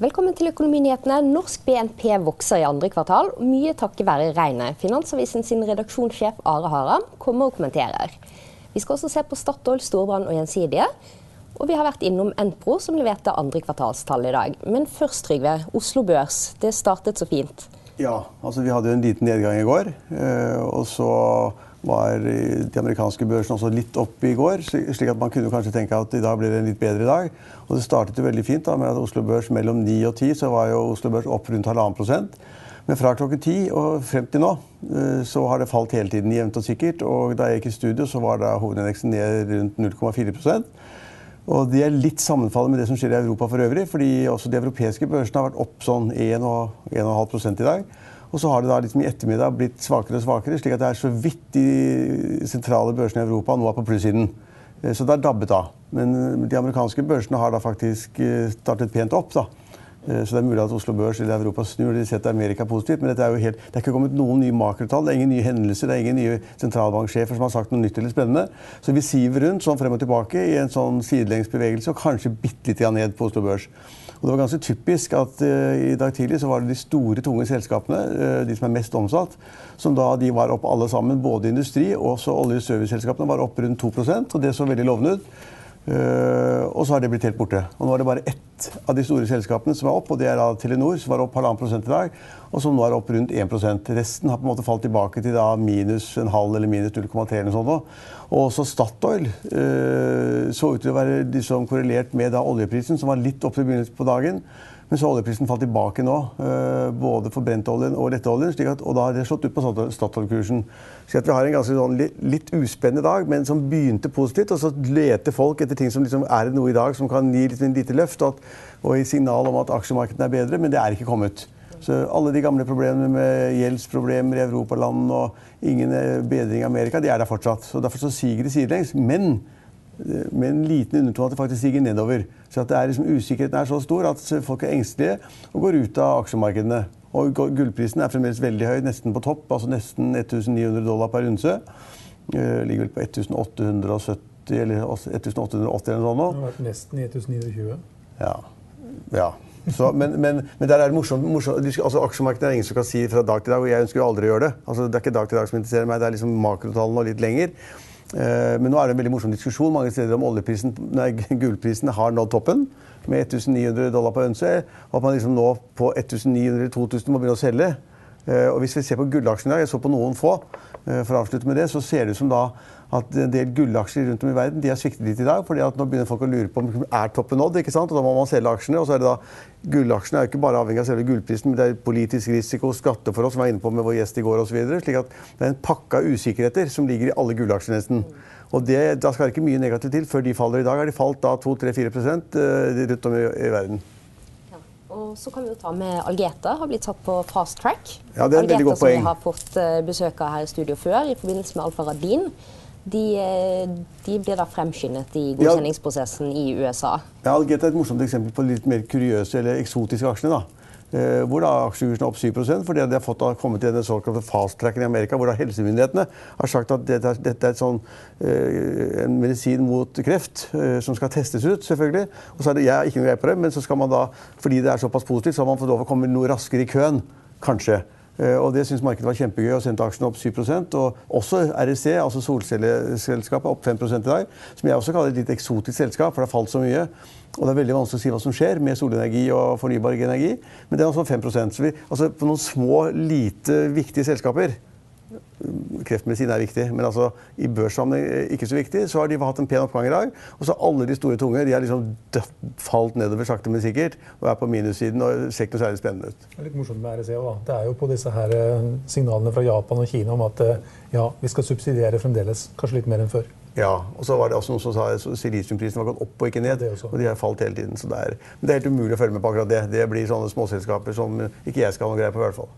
Velkommen til Økonominyhetene. Norsk BNP vokser i andre kvartal, mye takket være regnet. Finansavisen sin redaksjonssjef Are Haram kommer og kommenterer. Vi skal også se på Statoil, Storbrann og Gjensidige. Og vi har vært innom Enpro, som leverte andre kvartalstall i dag. Men først, Trygve. Oslo Børs. Det startet så fint. Ja, altså vi hadde jo en liten nedgang i går. Eh, og så var de amerikanske børsene også litt opp i går. slik at man kunne kanskje tenke at i dag blir det en litt bedre dag. Og det startet jo veldig fint da, med at Oslo Børs mellom 9 og 10 så var jo Oslo Børs opp rundt halvannen prosent. Men fra klokken 10 og frem til nå eh, så har det falt hele tiden jevnt og sikkert. Og da jeg gikk i studio, så var da hovedindeksen ned rundt 0,4% og Det er litt sammenfallende med det som skjer i Europa for øvrig. fordi også de europeiske børsene har vært opp sånn 1,5 i dag. Og så har det da liksom i ettermiddag blitt svakere og svakere, slik at det er så vidt de sentrale børsene i Europa nå er på plussiden. Eh, så det er dabbet av. Men eh, de amerikanske børsene har da faktisk eh, startet pent opp. da. Så det er mulig at Oslo Børs eller Europa snur. De setter Amerika positivt, Men dette er jo helt, det er ikke kommet noen nye makrotall. Det er ingen nye hendelser, det er ingen nye sentralbanksjefer som har sagt noe nytt eller spennende. Så vi siver rundt sånn frem og tilbake i en sånn sidelengsbevegelse og kanskje bitte litt ned på Oslo Børs. Og det var ganske typisk at uh, i dag tidlig så var det de store, tunge selskapene, uh, de som er mest omsatt, som da de var opp alle sammen. Både industri og også olje- og serviceselskapene var opp rundt 2% og det så veldig lovende ut. Uh, og så har det blitt helt borte. Og nå er det bare ett av de store selskapene som er opp, og det er da Telenor, som var opp halvannen prosent i dag, og som nå er opp rundt 1% Resten har på en måte falt tilbake til da minus en halv eller minus 0,3 eller sånt. Og også Statoil uh, så ut til å være liksom korrelert med da oljeprisen, som var litt opp til begynnelsen på dagen. Men så oljeprisen falt tilbake nå, eh, både for brentoljen og letteoljen. Og da har det slått ut på Statoil-kursen. Så vi har en ganske sånn litt uspennende dag, men som begynte positivt. Og så leter folk etter ting som liksom er noe i dag som kan gi litt en lite løft, og, at, og i signal om at aksjemarkedene er bedre, men det er ikke kommet. Så alle de gamle problemene med gjeldsproblemer i europalandene og ingen eh, bedring i Amerika, de er der fortsatt. Så Derfor så siger det sidelengs. Men med en liten undertone at det faktisk stiger nedover. Så er liksom, Usikkerheten er så stor at folk er engstelige og går ut av aksjemarkedene. Og Gullprisen er fremdeles veldig høy, nesten på topp. altså Nesten 1900 dollar per unse. Uh, ligger vel på 1870 eller 1880 eller noe sånt nå. Det har vært nesten 1920. Ja. ja. Så, men, men, men, der er det morsomt, morsomt altså, Aksjemarkedet er ingen som kan si fra dag til dag, og jeg ønsker jo aldri å gjøre det. Altså, det er ikke dag til dag som interesserer meg, det er liksom makrotallene og litt lenger. Eh, men nå er det en veldig morsom diskusjon mange steder om oljeprisen, nei, gullprisen har nådd toppen med 1900 dollar på ønske, og at man liksom nå på 1900-2000 må begynne å selge. Eh, og hvis vi ser på gullaksjene, jeg så på noen få, eh, for å avslutte med det, så ser det ut som da at en del gullaksjer rundt om i verden de har sviktet litt i dag. fordi at nå begynner folk å lure på om er toppen nådd. ikke sant? Og Da må man selge aksjene. og så er det da, Gullaksjene er jo ikke bare avhengig av selve gullprisen, men det er politisk risiko, skatteforhold, som vi var inne på med vår gjest i går osv. Slik at det er en pakke av usikkerheter som ligger i alle gullaksjer nesten. Og det, Da skal det ikke mye negativt til før de faller. I dag har de falt da 2-3-4 eh, rundt om i, i verden. Og så kan vi jo ta med Algeta, har blitt satt på fast track. Ja, det er Algeta, veldig godt poeng. som vi har fått eh, besøk av her i studio før i forbindelse med Alfa Radin de, eh, de, blir da fremskyndet i godkjenningsprosessen i USA. Ja, Algeta er et morsomt eksempel på litt mer kuriøse eller eksotiske aksjene. da. Eh, hvor da aksjekursen er opp 7 fordi de har fått, kommet til denne såkalte fast-tracken i Amerika, hvor da helsemyndighetene har sagt at dette, dette er sånn, eh, en medisin mot kreft eh, som skal testes ut. selvfølgelig. Og så er det, Jeg har ikke noe greie på det, men så skal man da, fordi det er såpass positivt, så har man fått lov å komme noe raskere i køen. Kanskje. Eh, og Det syns markedet var kjempegøy, og sendte aksjene opp 7% og Også REC, altså solcelleselskapet, opp 5 i dag. Som jeg også kaller et litt eksotisk selskap, for det har falt så mye. Og det er veldig vanskelig å si hva som skjer med solenergi og fornybar energi. Men det er altså 5% Så vi, altså På noen små, lite viktige selskaper kreftmedisin er viktig, men altså, i børssammenheng ikke så viktig. Så har de hatt en pen oppgang i dag. Og så alle de store tunge de har liksom falt nedover sakte, men sikkert. Og er på minussiden og ser ikke noe særlig spennende ut. Det er litt morsomt med RSE da. Det er jo på disse her eh, signalene fra Japan og Kina om at eh, ja, vi skal subsidiere fremdeles. Kanskje litt mer enn før. Ja, og så var det også noen som sa at silisiumprisen var gått opp og ikke ned. Og de har falt hele tiden. Så det er, men det er helt umulig å følge med på akkurat det. Det blir sånne småselskaper som ikke jeg skal ha noe greie på. i hvert fall.